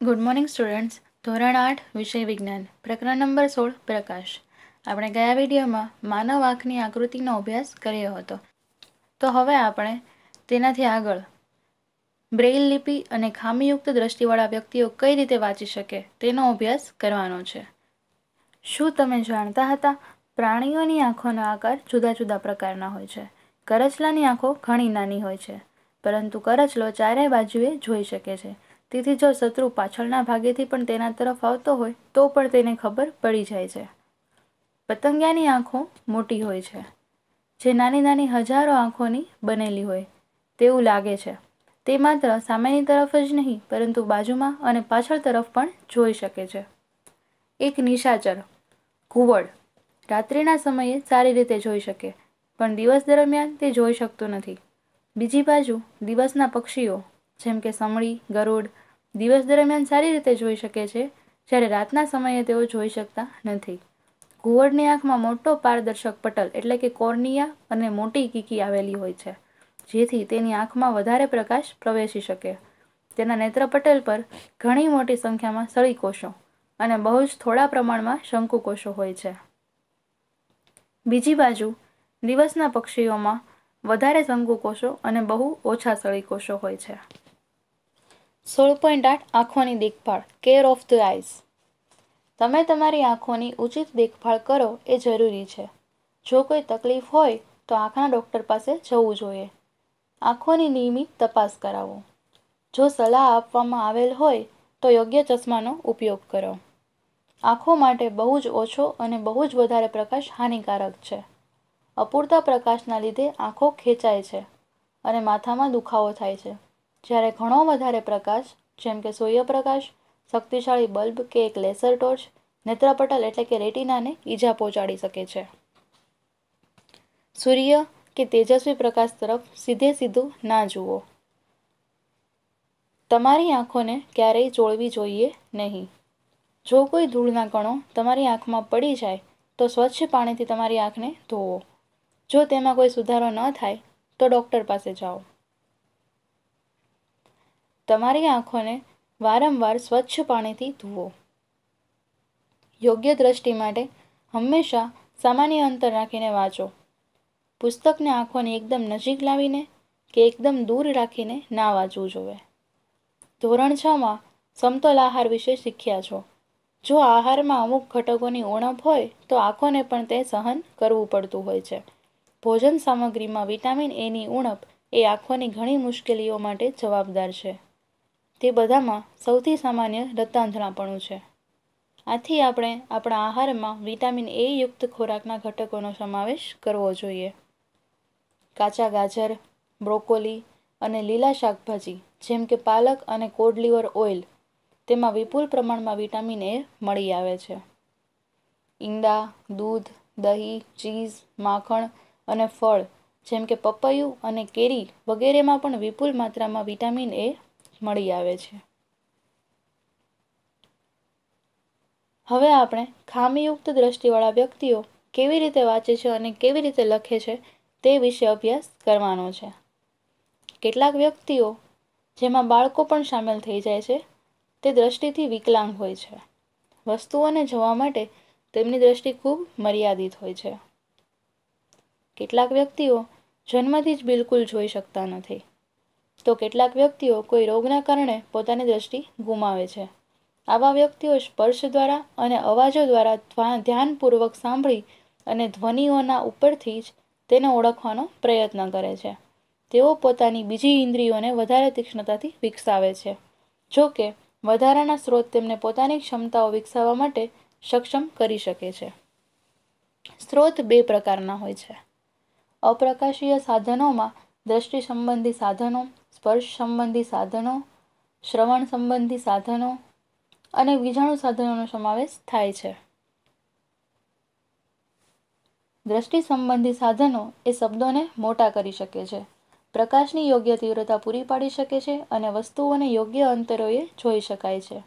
Good morning students ધોરણ આઠ, વિષય વિજ્ઞાન. પ્રકરણ નંબર સોળ, પ્રકાશ. આપણે ગયા વિડીયોમાં માનવ આંખની આકૃતિનો અભ્યાસ કર્યો હતો. તો હવે આપણે તેનાથી આગળ. બ્રેઇલ લિપિ અને ખામીયુક્ત દ્રષ્ટિવાળા વ્યક્તિઓ કઈ રીતે વાંચી શકે તેનો અભ્યાસ કરવાનો છે. શું તમે જાણતા હતા? પ્રાણીઓની આંખોનો આકાર જુદા જુદા પ્રકારના હોય છે. કરચલાની આંખો ઘણી નાની હોય છે. પરંતુ કરચલો ચારે બાજુએ જોઈ શકે છે. તેથી જો શત્રુ પાછળના ભાગેથી પણ તેના તરફ આવતો હોય, તો પણ તેને ખબર પડી જાય છે. પતંગિયાની આંખો મોટી હોય છે, જે નાની નાની હજારો આંખોની બનેલી હોય, તેવું લાગે છે. તે માત્ર સામેની તરફ જ નહીં, પરંતુ બાજુમાં અને પાછળ તરફ પણ જોઈ શકે છે. એક નિશાચર, ઘુવડ, રાત્રિના સમયે સારી રીતે જોઈ શકે, પણ દિવસ દરમિયાન તે જોઈ શકતું નથી. બીજી બાજુ, દિવસના પક્ષીઓ, જેમ કે સમળી, ગરુડ દિવસ દરમિયાન સારી રીતે જોઈ શકે છે, જ્યારે રાતના સમયે તેઓ જોઈ શકતા નથી. ઘુવડની આંખમાં મોટો પારદર્શક પટલ એટલે કે કોર્નિયા અને મોટી કીકી આવેલી હોય છે, જેથી તેની આંખમાં વધારે પ્રકાશ પ્રવેશી શકે. તેના નેત્રપટલ પર ઘણી મોટી સંખ્યામાં સળીકોષો અને બહુ જ થોડા પ્રમાણમાં શંકુકોષો હોય છે. બીજી બાજુ, દિવસના પક્ષીઓમાં વધારે શંકુકોષો અને બહુ ઓછા સળીકોષો હોય છે. સોળ પોઈન્ટ આઠ આંખોની દેખભાળ કેર ઓફ ધ આઈઝ તમે તમારી આંખોની ઉચિત દેખભાળ કરો એ જરૂરી છે. જો કોઈ તકલીફ હોય તો આંખના ડૉક્ટર પાસે જવું જોઈએ. આંખોની નિયમિત તપાસ કરાવો. જો સલાહ આપવામાં આવેલ હોય તો યોગ્ય ચશ્માનો ઉપયોગ કરો. આંખો માટે બહુ જ ઓછો અને બહુ જ વધારે પ્રકાશ હાનિકારક છે. અપૂરતા પ્રકાશના લીધે આંખો ખેંચાય છે અને માથામાં દુખાવો થાય છે. જ્યારે ઘણો વધારે પ્રકાશ, જેમ કે સૂર્યપ્રકાશ, શક્તિશાળી બલ્બ કે એક લેસર ટોર્ચ નેત્રપટલ એટલે કે રેટિનાને ઈજા પહોંચાડી શકે છે. સૂર્ય કે તેજસ્વી પ્રકાશ તરફ સીધે સીધું ના જુઓ. તમારી આંખોને ક્યારેય ચોળવી જોઈએ નહીં. જો કોઈ ધૂળના કણો તમારી આંખમાં પડી જાય, તો સ્વચ્છ પાણીથી તમારી આંખને ધોવો. જો તેમાં કોઈ સુધારો ન થાય, તો ડૉક્ટર પાસે જાઓ. તમારી આંખોને વારંવાર સ્વચ્છ પાણીથી ધુવો. યોગ્ય દ્રષ્ટિ માટે હંમેશા સામાન્ય અંતર રાખીને વાંચો. પુસ્તકને આંખોની એકદમ નજીક લાવીને કે એકદમ દૂર રાખીને ના વાંચવું જોઈએ ધોરણ છમાં સમતોલ આહાર વિશે શીખ્યા છો. જો આહારમાં અમુક ઘટકોની ઉણપ હોય, તો આંખોને પણ તે સહન કરવું પડતું હોય છે. ભોજન સામગ્રીમાં વિટામિન એની ઉણપ એ આંખોની ઘણી મુશ્કેલીઓ માટે જવાબદાર છે. તે બધામાં સૌથી સામાન્ય રતાંધણાપણું છે. આથી આપણે આપણા આહારમાં વિટામિન એ યુક્ત ખોરાકના ઘટકોનો સમાવેશ કરવો જોઈએ. કાચા ગાજર, બ્રોકોલી અને લીલા શાકભાજી, જેમ કે પાલક અને કોડલીવર ઓઇલ, તેમાં વિપુલ પ્રમાણમાં વિટામિન એ મળી આવે છે. ઈંડા, દૂધ, દહીં, ચીઝ, માખણ અને ફળ, જેમ કે પપૈયું અને કેરી વગેરેમાં પણ વિપુલ માત્રામાં વિટામિન એ મળી આવે છે. હવે આપણે ખામીયુક્ત દ્રષ્ટિવાળા વ્યક્તિઓ કેવી રીતે વાંચે છે અને કેવી રીતે લખે છે તે વિશે અભ્યાસ કરવાનો છે. કેટલાક વ્યક્તિઓ જેમાં બાળકો પણ સામેલ થઈ જાય છે, તે દ્રષ્ટિથી વિકલાંગ હોય છે. વસ્તુઓને જોવા માટે તેમની દ્રષ્ટિ ખૂબ મર્યાદિત હોય છે. કેટલાક વ્યક્તિઓ જન્મથી જ બિલકુલ જોઈ શકતા નથી. તો કેટલાક વ્યક્તિઓ કોઈ રોગના કારણે પોતાની દ્રષ્ટિ ગુમાવે છે. આવા વ્યક્તિઓ સ્પર્શ દ્વારા અને અવાજો દ્વારા ધ્યાનપૂર્વક સાંભળી અને ધ્વનિઓના ઉપરથી જ તેને ઓળખવાનો પ્રયત્ન કરે છે. તેઓ પોતાની બીજી ઇન્દ્રિયોને વધારે તીક્ષ્ણતાથી વિકસાવે છે. જો કે, વધારાના સ્ત્રોત તેમને પોતાની ક્ષમતાઓ વિકસાવવા માટે સક્ષમ કરી શકે છે. સ્ત્રોત બે પ્રકારના હોય છે. અપ્રકાશીય સાધનોમાં દ્રષ્ટિ સંબંધી સાધનો સ્પર્શ સંબંધી સાધનો, શ્રવણ સંબંધી સાધનો અને વીજાણુ સાધનોનો સમાવેશ થાય છે. દ્રષ્ટિ સંબંધી સાધનો એ શબ્દોને મોટા કરી શકે છે. પ્રકાશની યોગ્ય તીવ્રતા પૂરી પાડી શકે છે અને વસ્તુઓને યોગ્ય અંતરોએ જોઈ શકાય છે.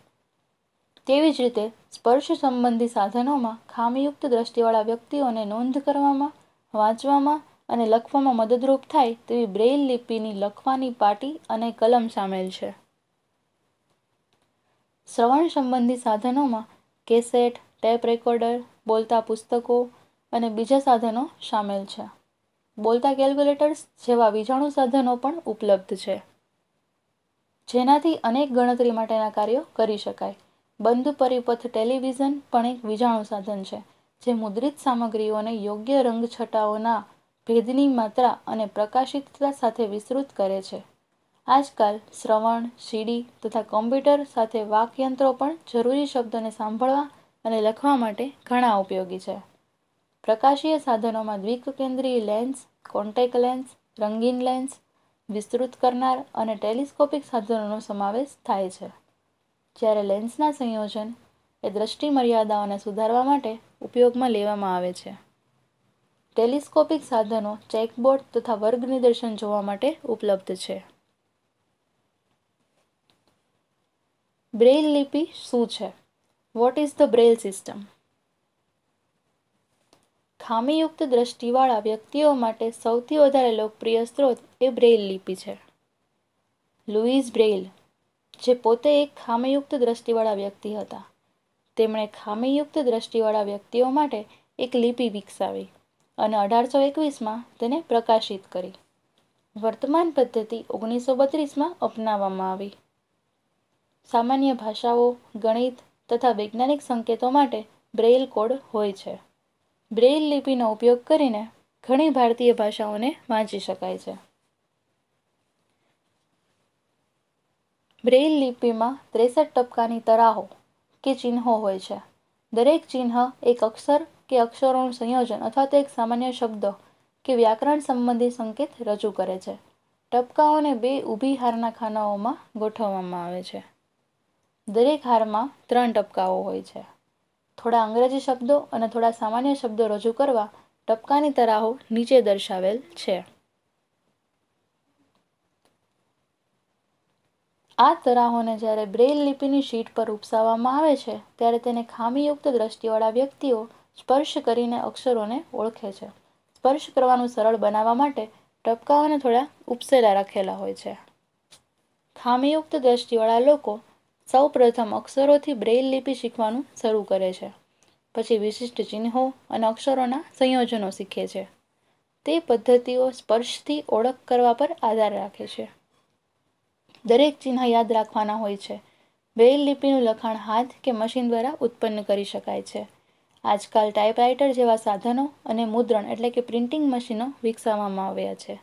તેવી જ રીતે, સ્પર્શ સંબંધી સાધનોમાં ખામીયુક્ત દ્રષ્ટિવાળા વ્યક્તિઓને નોંધ કરવામાં, વાંચવામાં અને લખવામાં મદદરૂપ થાય તેવી બ્રેઇલ લિપિની લખવાની પાટી અને કલમ સામેલ છે. શ્રવણ સંબંધી સાધનોમાં કેસેટ, ટેપ રેકોર્ડર, બોલતા પુસ્તકો અને બીજા સાધનો સામેલ છે. બોલતા કેલ્ક્યુલેટર્સ જેવા વીજાણુ સાધનો પણ ઉપલબ્ધ છે. જેનાથી અનેક ગણતરી માટેના કાર્યો કરી શકાય. બંધ પરિપથ ટેલિવિઝન પણ એક વીજાણુ સાધન છે, જે મુદ્રિત સામગ્રીઓને યોગ્ય રંગ છટાઓના ભેદની માત્રા અને પ્રકાશિતતા સાથે વિસ્તૃત કરે છે. આજકાલ શ્રવણ, સીડી તથા કોમ્પ્યુટર સાથે વાકયંત્રો પણ જરૂરી શબ્દોને સાંભળવા અને લખવા માટે ઘણા ઉપયોગી છે. પ્રકાશીય સાધનોમાં દ્વિકેન્દ્રીય લેન્સ, કોન્ટેક લેન્સ, રંગીન લેન્સ, વિસ્તૃત કરનાર અને ટેલિસ્કોપિક સાધનોનો સમાવેશ થાય છે. જ્યારે લેન્સના સંયોજન એ દ્રષ્ટિ મર્યાદાઓને સુધારવા માટે ઉપયોગમાં લેવામાં આવે છે. ટેલિસ્કોપિક સાધનો ચેકબોર્ડ તથા વર્ગ નિદર્શન જોવા માટે ઉપલબ્ધ છે. બ્રેઇલ લિપિ શું છે? What is the Braille system ખામીયુક્ત દ્રષ્ટિવાળા વ્યક્તિઓ માટે સૌથી વધારે લોકપ્રિય સ્ત્રોત એ બ્રેઇલ લિપિ છે. લુઈઝ બ્રેઇલ, જે પોતે એક ખામીયુક્ત દ્રષ્ટિવાળા વ્યક્તિ હતા. તેમણે ખામીયુક્ત દ્રષ્ટિવાળા વ્યક્તિઓ માટે એક લિપિ વિકસાવી. અને અઢારસો એકવીસમાં તેને પ્રકાશિત કરી. વર્તમાન પદ્ધતિ ઓગણીસો બત્રીસમાં અપનાવવામાં આવી. સામાન્ય ભાષાઓ, ગણિત તથા વૈજ્ઞાનિક સંકેતો માટે બ્રેઇલ કોડ હોય છે. બ્રેઇલ લિપિનો ઉપયોગ કરીને ઘણી ભારતીય ભાષાઓને વાંચી શકાય છે. બ્રેઇલ લિપિમાં ત્રેસઠ ટપકાની તરાહો કે ચિહ્નો હોય છે. દરેક ચિહ્ન એક અક્ષર કે અક્ષરોનું સંયોજન અથવા તો એક સામાન્ય શબ્દ કે વ્યાકરણ સંબંધી સંકેત રજૂ કરે છે. ટપકાઓને બે ઊભી હારના ખાનાઓમાં ગોઠવવામાં આવે છે. દરેક હારમાં ત્રણ ટપકાઓ હોય છે. થોડા અંગ્રેજી શબ્દો અને થોડા સામાન્ય શબ્દો રજૂ કરવા ટપકાની તરાહો નીચે દર્શાવેલ છે. આ તરાહોને જ્યારે બ્રેઇલ લિપિની શીટ પર ઉપસાવવામાં આવે છે, ત્યારે તેને ખામીયુક્ત દ્રષ્ટિવાળા વ્યક્તિઓ સ્પર્શ કરીને અક્ષરોને ઓળખે છે. સ્પર્શ કરવાનું સરળ બનાવવા માટે ટપકાઓને થોડા ઉપસેલા રાખેલા હોય છે. ખામીયુક્ત દ્રષ્ટિવાળા લોકો સૌ પ્રથમ અક્ષરોથી બ્રેઇલ લિપિ શીખવાનું શરૂ કરે છે. પછી વિશિષ્ટ ચિહ્નો અને અક્ષરોના સંયોજનો શીખે છે. તે પદ્ધતિઓ સ્પર્શથી ઓળખ કરવા પર આધાર રાખે છે. દરેક ચિહ્ન યાદ રાખવાના હોય છે. બ્રેઇલ લિપિનું લખાણ હાથ કે મશીન દ્વારા ઉત્પન્ન કરી શકાય છે. આજકાલ ટાઈપરાઇટર જેવા સાધનો અને મુદ્રણ એટલે કે પ્રિન્ટિંગ મશીનો વિકસાવવામાં આવ્યા છે.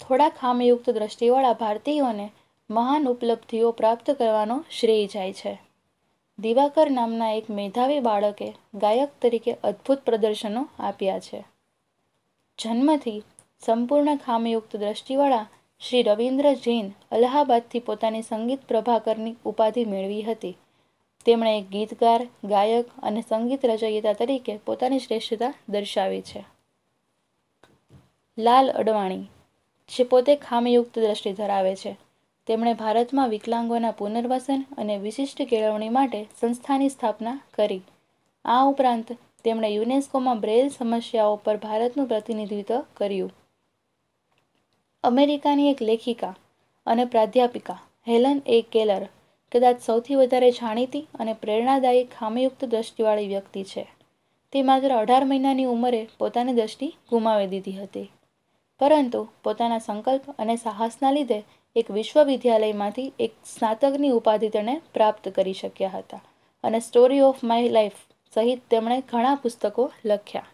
થોડા ખામીયુક્ત દ્રષ્ટિવાળા ભારતીયોને મહાન ઉપલબ્ધિઓ પ્રાપ્ત કરવાનો શ્રેય જાય છે. દિવાકર નામના એક મેધાવી બાળકે ગાયક તરીકે અદ્ભુત પ્રદર્શનો આપ્યા છે. જન્મથી સંપૂર્ણ ખામીયુક્ત દ્રષ્ટિવાળા શ્રી રવિન્દ્ર જૈન અલ્હાબાદથી પોતાની સંગીત પ્રભાકરની ઉપાધિ મેળવી હતી. તેમણે એક ગીતકાર, ગાયક અને સંગીત રચયિતા તરીકે પોતાની શ્રેષ્ઠતા દર્શાવી છે. લાલ અડવાણી, જે પોતે ખામીયુક્ત દ્રષ્ટિ ધરાવે છે. તેમણે ભારતમાં વિકલાંગોના પુનર્વસન અને વિશિષ્ટ કેળવણી માટે સંસ્થાની સ્થાપના કરી. આ ઉપરાંત તેમણે યુનેસ્કોમાં બ્રેલ સમસ્યાઓ પર ભારતનું પ્રતિનિધિત્વ કર્યું. અમેરિકાની એક લેખિકા અને પ્રાધ્યાપિકા, હેલન એ કેલર કદાચ સૌથી વધારે જાણીતી અને પ્રેરણાદાયી ખામીયુક્ત દ્રષ્ટિવાળી વ્યક્તિ છે. તે માત્ર અઢાર મહિનાની ઉંમરે પોતાની દ્રષ્ટિ ગુમાવી દીધી હતી. પરંતુ પોતાના સંકલ્પ અને સાહસના લીધે એક વિશ્વવિદ્યાલયમાંથી એક સ્નાતકની ઉપાધિ તેણે પ્રાપ્ત કરી શક્યા હતા અને સ્ટોરી ઓફ માય લાઈફ સહિત તેમણે ઘણા પુસ્તકો લખ્યા.